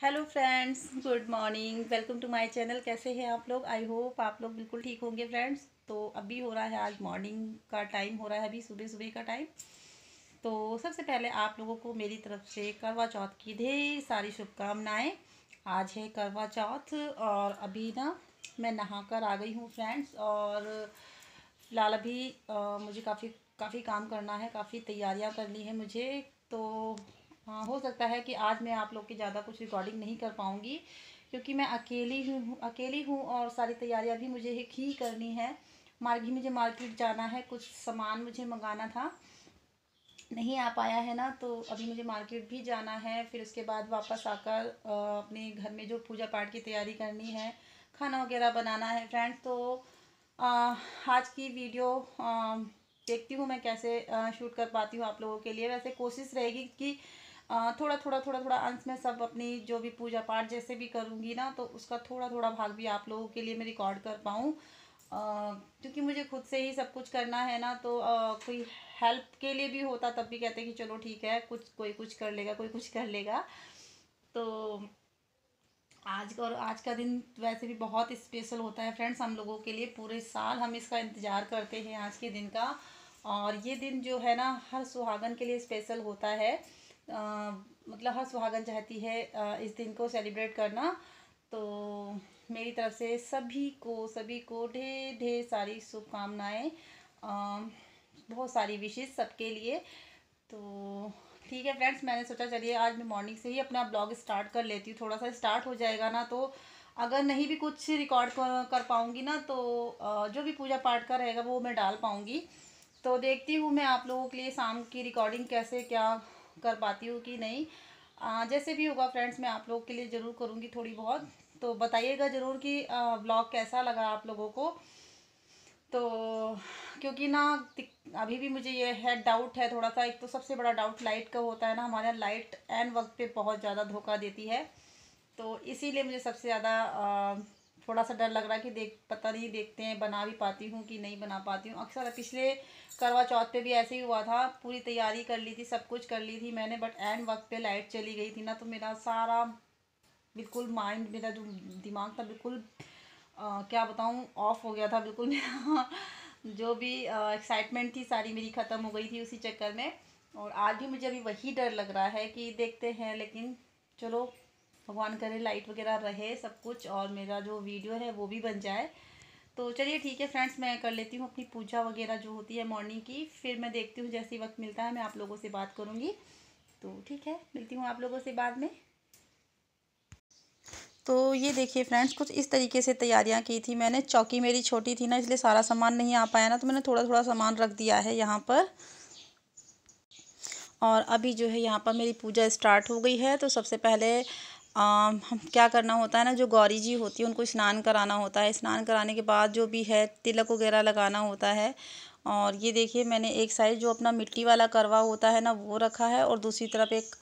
Hello friends good morning welcome to my channel कैसे हैं आप लोग? आई होप आप लोग बिल्कुल ठीक होंगे फ्रेंड्स तो अभी हो रहा है आज मॉर्निंग का टाइम हो रहा है अभी सुबह सुबह का टाइम तो सबसे पहले आप लोगों को मेरी तरफ़ से करवा चौथ की ढेर सारी शुभकामनाएँ. आज है करवा चौथ और अभी ना मैं नहा कर आ गई हूँ फ्रेंड्स और फ़िलहाल अभी आ, मुझे काफ़ी काफ़ी काम करना है काफ़ी तैयारियाँ करनी है मुझे. तो हाँ हो सकता है कि आज मैं आप लोग की ज़्यादा कुछ रिकॉर्डिंग नहीं कर पाऊँगी क्योंकि मैं अकेली हूँ अकेली हूँ और सारी तैयारियाँ भी मुझे ही करनी है। मार्गी मुझे मार्केट जाना है कुछ सामान मुझे मंगाना था नहीं आ पाया है ना तो अभी मुझे मार्केट भी जाना है फिर उसके बाद वापस आकर अपने घर में जो पूजा पाठ की तैयारी करनी है खाना वगैरह बनाना है। फ्रेंड्स तो आ, आज की वीडियो आ, देखती हूँ मैं कैसे शूट कर पाती हूँ आप लोगों के लिए। वैसे कोशिश रहेगी कि थोड़ा थोड़ा थोड़ा थोड़ा अंश में सब अपनी जो भी पूजा पाठ जैसे भी करूँगी ना तो उसका थोड़ा थोड़ा भाग भी आप लोगों के लिए मैं रिकॉर्ड कर पाऊँ। क्योंकि मुझे खुद से ही सब कुछ करना है ना तो आ, कोई हेल्प के लिए भी होता तब भी कहते हैं कि चलो ठीक है कुछ कोई कुछ कर लेगा कोई कुछ कर लेगा। तो आज का और आज का दिन वैसे भी बहुत स्पेशल होता है फ्रेंड्स हम लोगों के लिए। पूरे साल हम इसका इंतज़ार करते हैं आज के दिन का। और ये दिन जो है ना हर सुहागन के लिए स्पेशल होता है। मतलब हर सुहागन चाहती है इस दिन को सेलिब्रेट करना। तो मेरी तरफ़ से सभी को सभी को ढेर ढेर सारी शुभकामनाएँ बहुत सारी विशेष सबके लिए। तो ठीक है फ्रेंड्स मैंने सोचा चलिए आज मैं मॉर्निंग से ही अपना ब्लॉग स्टार्ट कर लेती हूँ। थोड़ा सा स्टार्ट हो जाएगा ना तो अगर नहीं भी कुछ रिकॉर्ड कर, कर पाऊँगी ना तो जो भी पूजा पाठ का रहेगा वो मैं डाल पाऊँगी। तो देखती हूँ मैं आप लोगों के लिए शाम की रिकॉर्डिंग कैसे क्या कर पाती हूँ कि नहीं। आ, जैसे भी होगा फ्रेंड्स मैं आप लोग के लिए ज़रूर करूँगी थोड़ी बहुत। तो बताइएगा ज़रूर कि ब्लॉग कैसा लगा आप लोगों को। तो क्योंकि ना अभी भी मुझे ये है डाउट है थोड़ा सा एक तो सबसे बड़ा डाउट लाइट का होता है ना हमारे यहाँ लाइट एन वक्त पे बहुत ज़्यादा धोखा देती है। तो इसीलिए मुझे सबसे ज़्यादा थोड़ा सा डर लग रहा है कि देख पता नहीं देखते हैं बना भी पाती हूँ कि नहीं बना पाती हूँ। अक्सर पिछले करवा चौथ पे भी ऐसे ही हुआ था पूरी तैयारी कर ली थी सब कुछ कर ली थी मैंने बट एंड वक्त पे लाइट चली गई थी ना तो मेरा सारा बिल्कुल माइंड मेरा जो दिमाग था बिल्कुल आ, क्या बताऊँ ऑफ़ हो गया था बिल्कुल मेरा। जो भी एक्साइटमेंट थी सारी मेरी ख़त्म हो गई थी उसी चक्कर में। और आज भी मुझे अभी वही डर लग रहा है कि देखते हैं लेकिन चलो भगवान करे लाइट वगैरह रहे, सब कुछ, और मेरा जो वीडियो है, वो भी बन जाए। तो चलिए ठीक है फ्रेंड्स मैं कर लेती हूँ अपनी पूजा वगैरह जो होती है मॉर्निंग की। फिर मैं देखती हूँ जैसे वक्त मिलता है, मैं आप लोगों से बात करूँगी। तो ठीक है, मिलती हूँ आप लोगों से बाद में। तो ये देखिए फ्रेंड्स कुछ इस तरीके से तैयारियाँ की थी मैंने। चौकी मेरी छोटी थी ना, इसलिए सारा सामान नहीं आ पाया ना तो मैंने थोड़ा थोड़ा सामान रख दिया है यहाँ पर। और अभी जो है यहाँ पर मेरी पूजा स्टार्ट हो गई है तो सबसे पहले हम क्या करना होता है ना, जो गौरी जी होती है, उनको स्नान कराना होता है। स्नान कराने के बाद जो भी है, तिलक वगैरह लगाना होता है। और ये देखिए, मैंने एक साइड जो अपना मिट्टी वाला करवा होता है ना, वो रखा है और दूसरी तरफ़ एक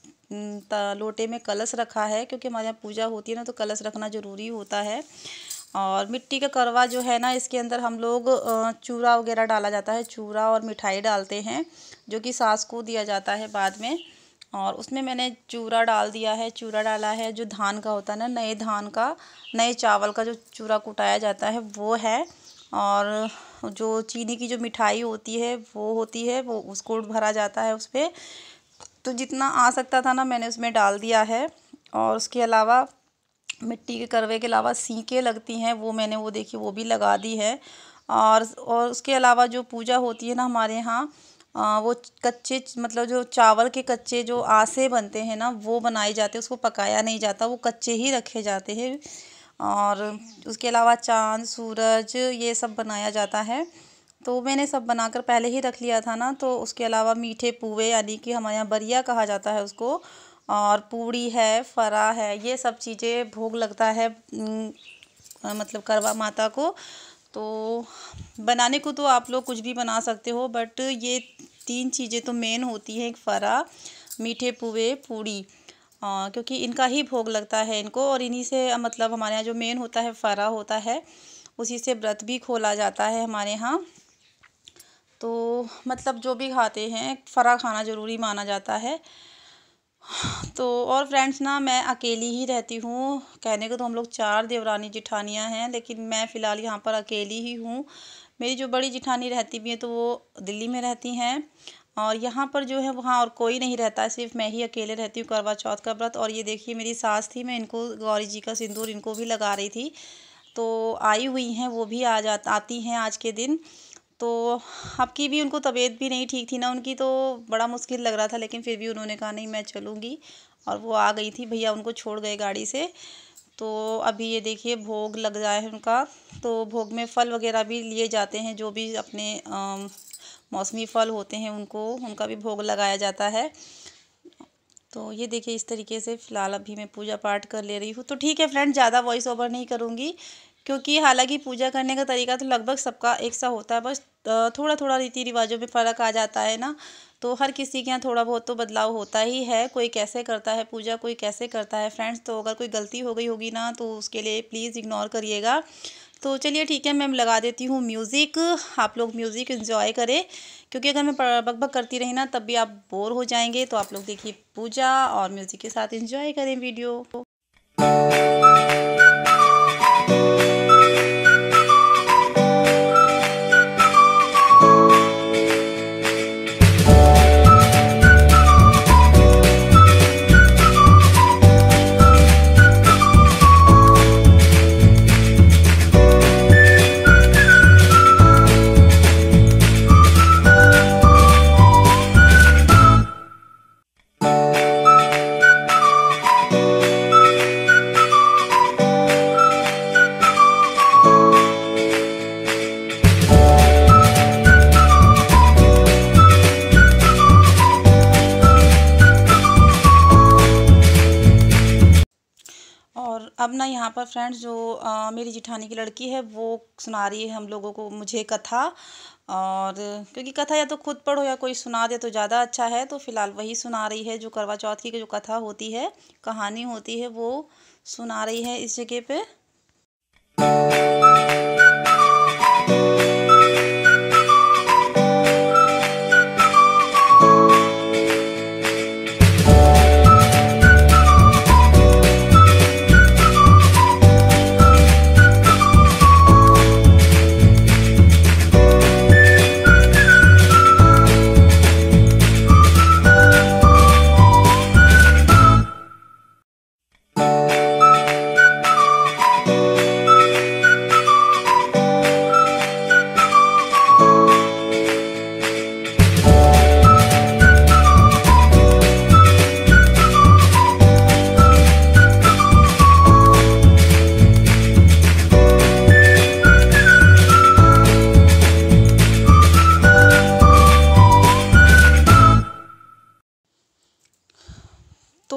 लोटे में कलश रखा है, क्योंकि हमारे यहाँ पूजा होती है ना तो कलश रखना ज़रूरी होता है। और मिट्टी का करवा जो है ना, इसके अंदर हम लोग चूरा वगैरह डाला जाता है। चूरा और मिठाई डालते हैं, जो कि सास को दिया जाता है बाद में। और उसमें मैंने चूरा डाल दिया है, चूरा डाला है, जो धान का होता है ना, नए धान का, नए चावल का जो चूरा कुटाया जाता है, वो है। और जो चीनी की जो मिठाई होती है, वो होती है, वो उसको भरा जाता है उस पर तो जितना आ सकता था ना, मैंने उसमें डाल दिया है। और उसके अलावा मिट्टी के करवे के अलावा सीकें लगती हैं, वो मैंने, वो देखी वो भी लगा दी है। और और उसके अलावा जो पूजा होती है ना हमारे यहाँ वो कच्चे मतलब जो चावल के कच्चे जो आसे बनते हैं ना, वो बनाए जाते हैं, उसको पकाया नहीं जाता, वो कच्चे ही रखे जाते हैं। और उसके अलावा चाँद, सूरज, ये सब बनाया जाता है। तो मैंने सब बनाकर पहले ही रख लिया था ना तो उसके अलावा मीठे पुए, यानी कि हमारे यहाँ बरिया कहा जाता है उसको, और पूड़ी है, फरा है, ये सब चीज़ें भोग लगता है मतलब करवा माता को। तो बनाने को तो आप लोग कुछ भी बना सकते हो बट ये तीन चीज़ें तो मेन होती हैं एक फरा मीठे पुए पूड़ी। आ, क्योंकि इनका ही भोग लगता है इनको और इन्हीं से मतलब हमारे यहाँ जो मेन होता है फरा होता है उसी से व्रत भी खोला जाता है हमारे यहाँ। तो मतलब जो भी खाते हैं फरा खाना ज़रूरी माना जाता है। तो और फ्रेंड्स ना, मैं अकेली ही रहती हूँ। कहने को तो हम लोग चार देवरानी जिठानियाँ हैं, लेकिन मैं फ़िलहाल यहाँ पर अकेली ही हूँ। मेरी जो बड़ी जिठानी रहती भी हैं तो वो दिल्ली में रहती हैं। और यहाँ पर जो है, वहाँ और कोई नहीं रहता है सिर्फ़ मैं ही अकेले रहती हूँ, करवा चौथ का व्रत। और ये देखिए, मेरी सास थी, मैं इनको, गौरी जी का सिंदूर इनको भी लगा रही थी। तो आई हुई हैं, वो भी आ जा आती हैं आज के दिन। तो आपकी भी उनको तबीयत भी नहीं ठीक थी ना उनकी तो बड़ा मुश्किल लग रहा था, लेकिन फिर भी उन्होंने कहा, नहीं, मैं चलूँगी। और वो आ गई थी, भैया उनको छोड़ गए गाड़ी से। तो अभी ये देखिए, भोग लग जाए है उनका। तो भोग में फल वगैरह भी लिए जाते हैं, जो भी अपने मौसमी फल होते हैं उनको, उनका भी भोग लगाया जाता है। तो ये देखिए, इस तरीके से फ़िलहाल अभी मैं पूजा पाठ कर ले रही हूँ। तो ठीक है फ्रेंड, ज़्यादा वॉइस ओवर नहीं करूँगी। क्योंकि हालाँकि पूजा करने का तरीका तो लगभग सबका एक सा होता है, बस थोड़ा थोड़ा रीति रिवाजों में फ़र्क आ जाता है ना। तो हर किसी के यहाँ थोड़ा बहुत तो बदलाव होता ही है, कोई कैसे करता है पूजा, कोई कैसे करता है फ्रेंड्स तो अगर कोई गलती हो गई होगी ना तो उसके लिए प्लीज़ इग्नोर करिएगा। तो चलिए ठीक है, मैं लगा देती हूँ म्यूज़िक आप लोग म्यूज़िक इन्जॉय करें, क्योंकि अगर मैं बकबक करती रही ना, तब भी आप बोर हो जाएँगे तो आप लोग देखिए पूजा और म्यूज़िक के साथ इन्जॉय करें वीडियो फ्रेंड्स जो आ, मेरी जिठानी की लड़की है वो सुना रही है हम लोगों को मुझे कथा। और क्योंकि कथा या तो खुद पढ़ो या कोई सुना दे तो ज़्यादा अच्छा है तो फ़िलहाल वही सुना रही है जो करवा चौथ की जो कथा होती है कहानी होती है वो सुना रही है इस जगह पे।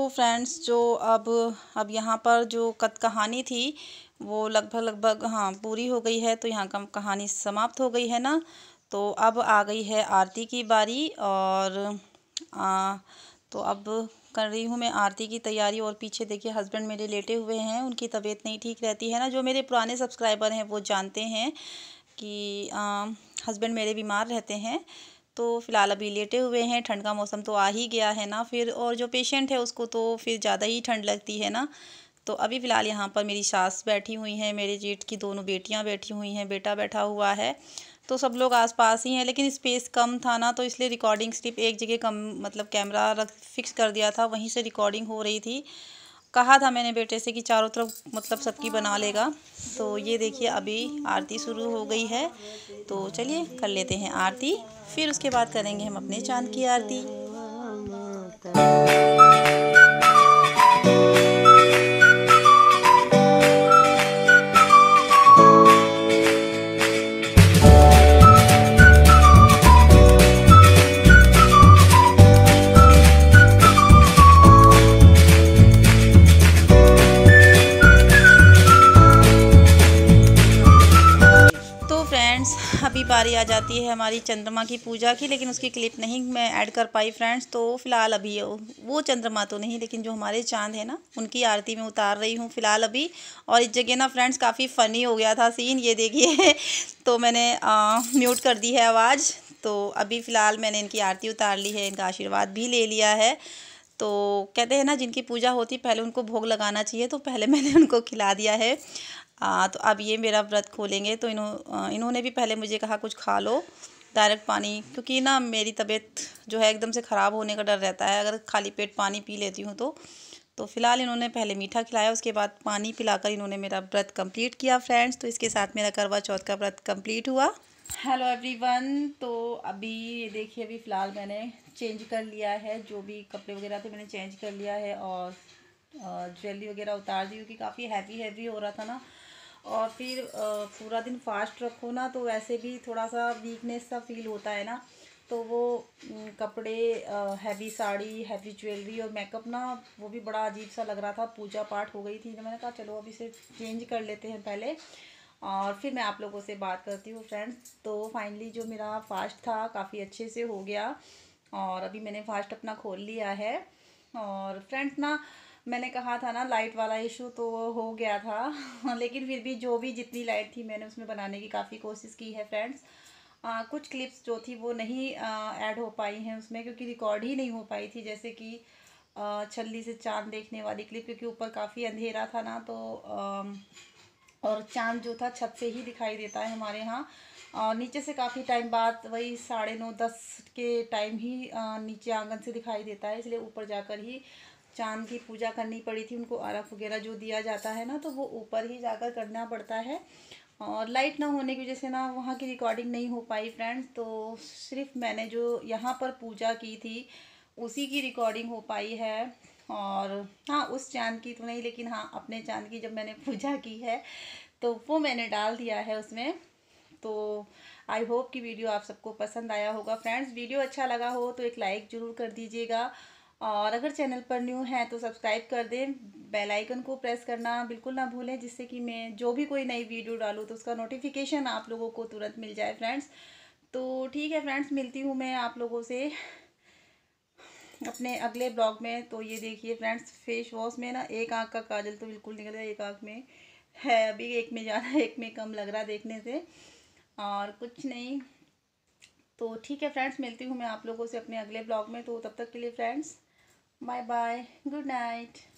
तो फ्रेंड्स जो अब अब यहाँ पर जो कत कहानी थी वो लगभग लगभग हाँ पूरी हो गई है तो यहाँ का कहानी समाप्त हो गई है ना? तो अब आ गई है आरती की बारी और आ, तो अब कर रही हूँ मैं आरती की तैयारी और पीछे देखिए हस्बैंड मेरे लेटे हुए हैं उनकी तबीयत नहीं ठीक रहती है ना? जो मेरे पुराने सब्सक्राइबर हैं वो जानते हैं कि हस्बैंड मेरे बीमार रहते हैं तो फ़िलहाल अभी लेटे हुए हैं, ठंड का मौसम तो आ ही गया है ना फिर, और जो पेशेंट है उसको तो फिर ज़्यादा ही ठंड लगती है ना। तो अभी फ़िलहाल यहाँ पर मेरी सास बैठी हुई हैं, मेरे जेठ की दोनों बेटियाँ बैठी हुई हैं, बेटा बैठा हुआ है तो सब लोग आसपास ही हैं, लेकिन स्पेस कम था ना तो इसलिए रिकॉर्डिंग सिर्फ़ एक जगह कम मतलब कैमरा रख फिक्स कर दिया था, वहीं से रिकॉर्डिंग हो रही थी। कहा था मैंने बेटे से कि चारों तरफ़ मतलब सबकी बना लेगा। तो ये देखिए, अभी आरती शुरू हो गई है। तो चलिए, कर लेते हैं आरती। फिर उसके बाद करेंगे हम अपने चाँद की आरती। बारी आ जाती है हमारी चंद्रमा की पूजा की लेकिन उसकी क्लिप नहीं मैं ऐड कर पाई फ्रेंड्स तो फ़िलहाल अभी वो चंद्रमा तो नहीं लेकिन जो हमारे चाँद है ना उनकी आरती में उतार रही हूँ फ़िलहाल अभी। और इस जगह ना फ्रेंड्स काफ़ी फ़नी हो गया था सीन ये देखिए। तो मैंने आ, म्यूट कर दी है आवाज़। तो अभी फ़िलहाल मैंने इनकी आरती उतार ली है इनका आशीर्वाद भी ले लिया है। तो कहते हैं ना जिनकी पूजा होती पहले उनको भोग लगाना चाहिए तो पहले मैंने उनको खिला दिया है। आ, तो अब ये मेरा व्रत खोलेंगे तो इन्हों इन्होंने भी पहले मुझे कहा कुछ खा लो डायरेक्ट पानी। क्योंकि ना मेरी तबीयत जो है एकदम से ख़राब होने का डर रहता है। अगर खाली पेट पानी पी लेती हूँ तो तो फ़िलहाल इन्होंने पहले मीठा खिलाया उसके बाद पानी पिलाकर इन्होंने मेरा व्रत कंप्लीट किया फ्रेंड्स। तो इसके साथ मेरा करवा चौथ का व्रत कंप्लीट हुआ। हेलो एवरीवन तो अभी ये देखिए अभी फ़िलहाल मैंने चेंज कर लिया है जो भी कपड़े वगैरह थे मैंने चेंज कर लिया है और ज्वेलरी वगैरह उतार दी क्योंकि काफ़ी हैवी हैवी हो रहा था ना। और फिर पूरा दिन फास्ट रखो ना तो वैसे भी थोड़ा सा वीकनेस सा फील होता है ना तो वो कपड़े हैवी साड़ी हैवी ज्वेलरी और मेकअप ना, वो भी बड़ा अजीब सा लग रहा था। पूजा पाठ हो गई थी तो मैंने कहा, चलो अभी से चेंज कर लेते हैं पहले। और फिर मैं आप लोगों से बात करती हूँ फ्रेंड्स तो फाइनली जो मेरा फास्ट था, काफ़ी अच्छे से हो गया। और अभी मैंने फास्ट अपना खोल लिया है। और फ्रेंड्स ना मैंने कहा था ना लाइट वाला इशू तो हो गया था। लेकिन फिर भी जो भी जितनी लाइट थी मैंने उसमें बनाने की काफ़ी कोशिश की है फ्रेंड्स आ, कुछ क्लिप्स जो थी वो नहीं ऐड हो पाई हैं उसमें क्योंकि रिकॉर्ड ही नहीं हो पाई थी। जैसे कि छल्ली से चाँद देखने वाली क्लिप क्योंकि ऊपर काफ़ी अंधेरा था ना तो आ, और चाँद जो था छत से ही दिखाई देता है हमारे यहाँ। और नीचे से काफ़ी टाइम बाद वही साढ़े नौ दस के टाइम ही नीचे आँगन से दिखाई देता है इसलिए ऊपर जाकर ही चाँद की पूजा करनी पड़ी थी, उनको आरफ वगैरह जो दिया जाता है ना तो वो ऊपर ही जाकर करना पड़ता है। और लाइट ना होने की वजह से ना वहाँ की रिकॉर्डिंग नहीं हो पाई फ्रेंड्स तो सिर्फ़ मैंने जो यहाँ पर पूजा की थी, उसी की रिकॉर्डिंग हो पाई है। और हाँ उस चाँद की तो नहीं, लेकिन हाँ अपने चाँद की जब मैंने पूजा की है तो वो मैंने डाल दिया है उसमें। तो आई होप कि वीडियो आप सबको पसंद आया होगा। फ्रेंड्स वीडियो अच्छा लगा हो तो एक लाइक ज़रूर कर दीजिएगा। और अगर चैनल पर न्यू है तो सब्सक्राइब कर दें, बेल आइकन को प्रेस करना बिल्कुल ना भूलें, जिससे कि मैं जो भी कोई नई वीडियो डालूँ तो उसका नोटिफिकेशन आप लोगों को तुरंत मिल जाए फ्रेंड्स तो ठीक है फ्रेंड्स मिलती हूँ मैं आप लोगों से अपने अगले ब्लॉग में. तो ये देखिए फ्रेंड्स फेस वॉश में ना एक आँख का काजल तो बिल्कुल निकल गया, एक आँख में है अभी, एक में ज़्यादा, एक में कम लग रहा देखने से. और कुछ नहीं. तो ठीक है फ्रेंड्स मिलती हूँ मैं आप लोगों से अपने अगले ब्लॉग में. तो तब तक के लिए friends Bye bye. Good night.